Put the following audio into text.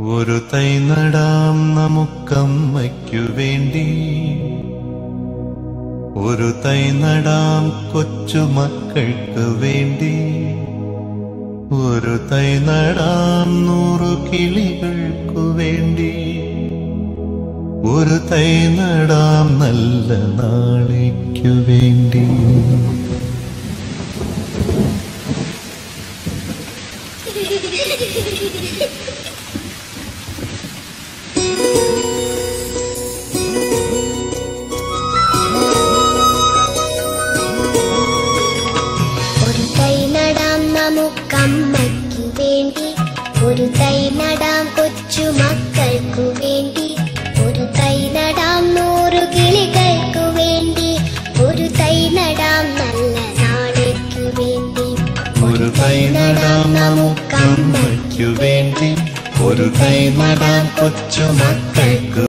ഒരു തൈ നടാം നമുക്കമ്മയ്ക്കു വേണ്ടി. ഒരു തൈ നടാം കൊച്ചുമക്കൾക്ക് വേണ്ടി. ഒരു തൈ നടാം നൂറു കിളികൾക്കു വേണ്ടി. ഒരു തൈ നടാം നല്ല നാളേക്കു വേണ്ടി. ഒരു ഒരു തൈ നടാം കൊച്ചു മക്കൾക്കു വേണ്ടി. ഒരു തൈ നടാം നൂറു കിളികൾക്കു വേണ്ടി. ഒരു തൈ നടാം നല്ല നാളേക്കു വേണ്ടി. ഒരു തൈ നടാം നമുക്കമ്മയ്ക്കു വേണ്ടി. ഒരു തൈ നടാം കൊച്ചുമക്കൾക്ക്